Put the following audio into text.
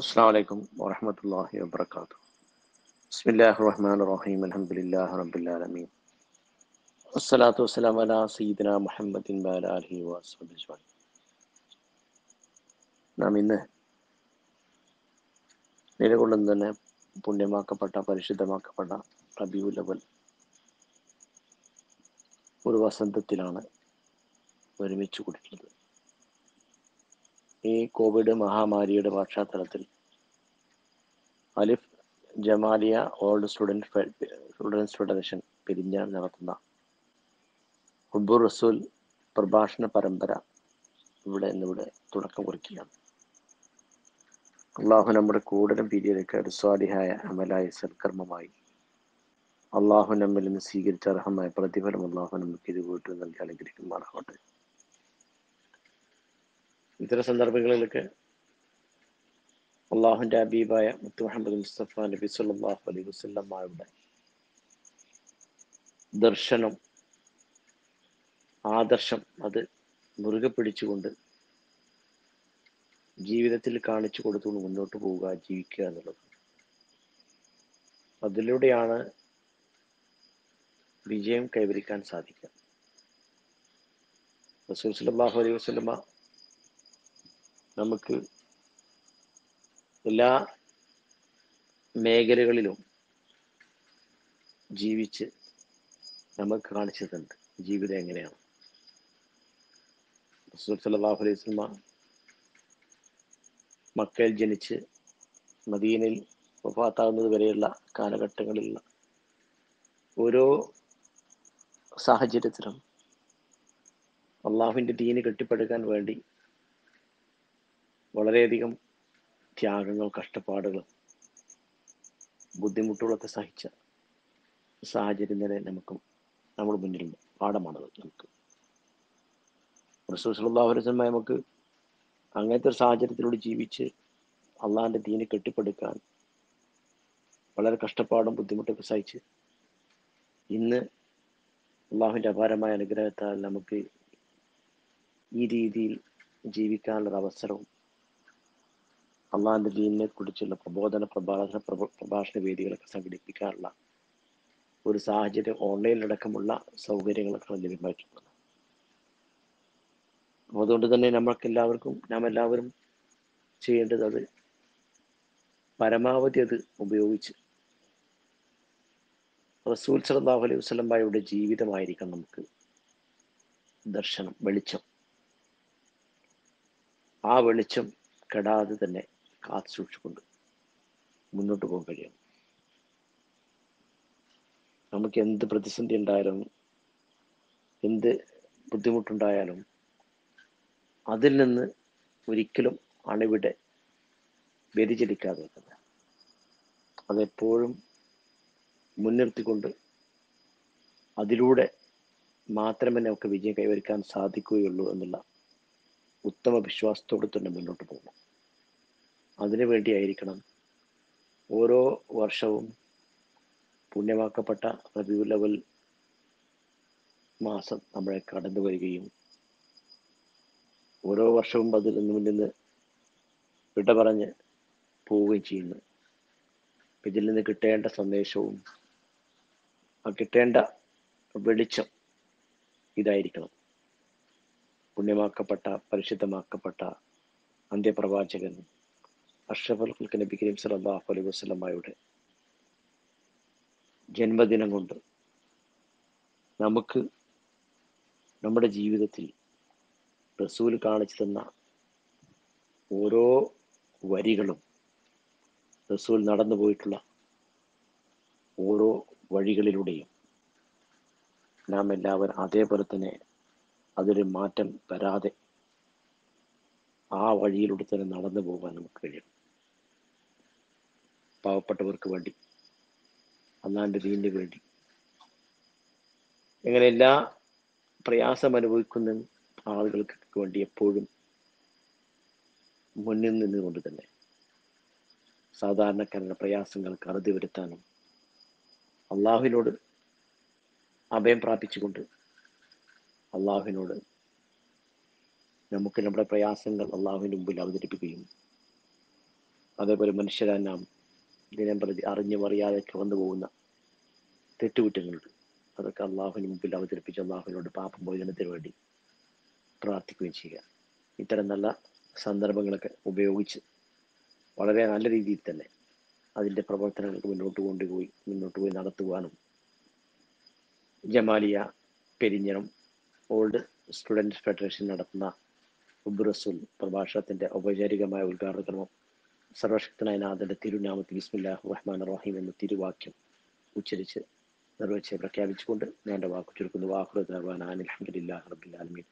അസ്സാം വലൈക്കും വാഹമത്തല്ലാഹി വാത്തു ബിസ്മില്ലാഹി റഹ്മാൻ റഹീം അലഹമുല്ലാ റബുല്ലാലമീൻ അസ്സലാത്തു വസ്സലാം അല സീദന മുഹമ്മദിൻ ബാലാഹി വാസ്വബിജ്വാൻ നാം ഇന്ന് നിലകൊള്ളുന്ന തന്നെ പുണ്യമാക്കപ്പെട്ട പരിശുദ്ധമാക്കപ്പെട്ട റബിയുലവൽ ഒരു വസന്തത്തിലാണ് ഒരുമിച്ച് കൂടിയിട്ടുള്ളത്. ഈ കോവിഡ് മഹാമാരിയുടെ പശ്ചാത്തലത്തിൽ. Alif Jamaliya old student students federation പിരിഞ്ഞാൽ നടത്തുന്ന ഹുബുർ റസൂൽ പ്രഭാഷണ പരമ്പര ഇവിടെ ഇന്നിവിടെ തുടക്കം കുറിക്കുകയാണ്. അള്ളാഹു നമ്മുടെ കൂടുതലും പിരിയതൊക്കെ അടുസ്വാദിഹായ അമലായ സൽക്കർമ്മമായി. അള്ളാഹു നമ്മിൽ നിന്ന് സ്വീകരിച്ച അർഹമായ പ്രതിഫലം അള്ളാഹു നമുക്ക് ഇത് വീട്ടിൽ നൽകി അനുഗ്രഹിക്കുമാറാവട്ടെ ഇത്തരം സന്ദർഭങ്ങളിലൊക്കെ അള്ളാഹുന്റെ അബീബായ മുത്തു മുഹമ്മദ് മുസ്തഫ നബി സല്ലല്ലാഹു അലൈഹി വസ്ല്ലമ്മയുടെ ദർശനം ആദർശം അത് മുറുകെ പിടിച്ചുകൊണ്ട് ജീവിതത്തിൽ കാണിച്ചു കൊടുത്തുകൊണ്ട് മുന്നോട്ട് പോവുക ജീവിക്കുക എന്നുള്ളത്. അതിലൂടെയാണ് വിജയം കൈവരിക്കാൻ സാധിക്കുക. റസൂൽ സല്ലല്ലാഹു അലൈഹി വസല്ലമ നമുക്ക് എല്ലാ മേഖലകളിലും ജീവിച്ച് നമുക്ക് കാണിച്ചു തന്നിട്ടുണ്ട് ജീവിതം എങ്ങനെയാണ്? റസൂൽ സല്ലല്ലാഹു അലൈഹി സ്വലമ മക്കയിൽ ജനിച്ച് മദീനയിൽ വഫാത്താകുന്നത് വരെയുള്ള കാലഘട്ടങ്ങളിലുള്ള ഓരോ സാഹചര്യത്തിലും അള്ളാഹുവിന്റെ ദീന് കെട്ടിപ്പടുക്കാൻ വേണ്ടി വളരെയധികം ത്യാഗങ്ങളും കഷ്ടപ്പാടുകളും ബുദ്ധിമുട്ടുകളൊക്കെ സഹിച്ച സാഹചര്യം തന്നെ നമുക്ക് നമ്മുടെ മുന്നിലുണ്ട്. പാഠമാണത് നമുക്ക്. സല്ലല്ലാഹു നമുക്ക് അങ്ങനത്തെ ഒരു സാഹചര്യത്തിലൂടെ ജീവിച്ച് അള്ളാഹിന്റെ ദീനെ കെട്ടിപ്പടുക്കാൻ വളരെ കഷ്ടപ്പാടും ബുദ്ധിമുട്ടൊക്കെ സഹിച്ച് ഇന്ന് അള്ളാഹുവിന്റെ അപാരമായ അനുഗ്രഹത്താൽ നമുക്ക് ഈ രീതിയിൽ ജീവിക്കാനുള്ളൊരു അവസരവും അള്ളാഹിന്റെ ദീനിനെ കുറിച്ചുള്ള പ്രബോധന പ്രഭാഷണ പ്രഭാഷണ വേദികളൊക്കെ സംഘടിപ്പിക്കാനുള്ള ഒരു സാഹചര്യം ഓൺലൈനിലടക്കമുള്ള സൗകര്യങ്ങളൊക്കെ ലഭ്യമായിട്ടുള്ളത് അതുകൊണ്ട് തന്നെ നമ്മൾക്ക് എല്ലാവർക്കും നാം എല്ലാവരും ചെയ്യേണ്ടത് അത് പരമാവധി അത് ഉപയോഗിച്ച് റസൂൽ സലാഹു അലൈഹി വസല്ലമയുടെ ജീവിതമായിരിക്കണം നമുക്ക് ദർശനം വെളിച്ചം. ആ വെളിച്ചം കെടാതെ തന്നെ കാത്തു സൂക്ഷിച്ചുകൊണ്ട് മുന്നോട്ട് പോകാൻ കഴിയണം. നമുക്ക് എന്ത് പ്രതിസന്ധി ഉണ്ടായാലും എന്ത് ബുദ്ധിമുട്ടുണ്ടായാലും അതിൽ നിന്ന് ഒരിക്കലും അണിവിടെ വ്യതിചലിക്കാതെ വെക്കുന്നത് അതെപ്പോഴും മുൻനിർത്തിക്കൊണ്ട് അതിലൂടെ മാത്രമേ നമുക്ക് വിജയം കൈവരിക്കാൻ സാധിക്കുകയുള്ളൂ എന്നുള്ള ഉത്തമ വിശ്വാസത്തോടെ തന്നെ മുന്നോട്ട് പോകണം. അതിനു വേണ്ടിയായിരിക്കണം. ഓരോ വർഷവും പുണ്യമാക്കപ്പെട്ട റബിയു ലെവൽ മാസം നമ്മളെ കടന്നു വരികയും ഓരോ വർഷവും അതിൽ നിന്ന് നിന്ന് വിട പറഞ്ഞ് പോവുകയും ചെയ്യുന്നു. ഇതിൽ നിന്ന് കിട്ടേണ്ട സന്ദേശവും ആ കിട്ടേണ്ട വെളിച്ചം ഇതായിരിക്കണം. പുണ്യമാക്കപ്പെട്ട പരിശുദ്ധമാക്കപ്പെട്ട അന്ത്യപ്രവാചകൻ അഷ്റഫുൽ നബി കരീം സല്ലല്ലാഹു അലൈഹി വസ്ലമായുടെ ജന്മദിനം കൊണ്ട് നമുക്ക് നമ്മുടെ ജീവിതത്തിൽ റസൂൽ കാണിച്ചു തന്ന ഓരോ വരികളും റസൂൽ നടന്നു പോയിട്ടുള്ള ഓരോ വഴികളിലൂടെയും നാം എല്ലാവരും അതേപോലെ തന്നെ അതൊരു മാറ്റം വരാതെ ആ വഴിയിലൂടെ തന്നെ നടന്നു പോകാൻ നമുക്ക് കഴിയും പാവപ്പെട്ടവർക്ക് വേണ്ടി അന്നാന്റെ ദീനിന് വേണ്ടി. ഇങ്ങനെ എല്ലാ പ്രയാസം അനുഭവിക്കുന്ന ആളുകൾക്ക് വേണ്ടി എപ്പോഴും മുന്നിൽ നിന്നുകൊണ്ട് തന്നെ സാധാരണക്കാരുടെ പ്രയാസങ്ങൾ അറുതി വരുത്താനും അള്ളാഹുവിനോട് അഭയം പ്രാപിച്ചുകൊണ്ട് അള്ളാഹുവിനോട് നമുക്ക് നമ്മുടെ പ്രയാസങ്ങൾ അള്ളാഹുവിന് മുമ്പിൽ അവതരിപ്പിക്കുകയും അതേപോലെ മനുഷ്യരാൻ നാം ദിനം പ്രതി അറിഞ്ഞും അറിയാതെ വന്നു പോകുന്ന തെറ്റുകുറ്റങ്ങളുണ്ട് അതൊക്കെ അള്ളാഹുവിന് മുമ്പിൽ അവതരിപ്പിച്ച് അള്ളാഹുവിനോട് പാപം ഭോജനത്തിന് വേണ്ടി പ്രാർത്ഥിക്കുകയും ചെയ്യുക. ഇത്തരം നല്ല സന്ദർഭങ്ങളൊക്കെ ഉപയോഗിച്ച് വളരെ നല്ല രീതിയിൽ തന്നെ അതിന്റെ പ്രവർത്തനങ്ങൾക്ക് മുന്നോട്ട് കൊണ്ടുപോയി മുന്നോട്ട് പോയി നടത്തുവാനും Jamaliya Perinjanam old students federation നടത്തുന്ന ഉബ്രസുൽ പ്രഭാഷണത്തിന്റെ ഔപചാരികമായ ഉദ്ഘാടന ക്രമം സർവശക്തനായ നാഥന്റെ തിരുനാമത്തിൽ ബിസ്മില്ലാഹു റഹ്മാൻ റഹീം എന്ന തിരുവാക്യം ഉച്ചരിച്ച് നിർവഹിച്ച് പ്രഖ്യാപിച്ചുകൊണ്ട് ഞാൻ എന്റെ വാക്കു ചുരുക്കുന്നു. വാഹുറ അലഹമുല്ലാ റബ്ബിൽ ആലമീൻ.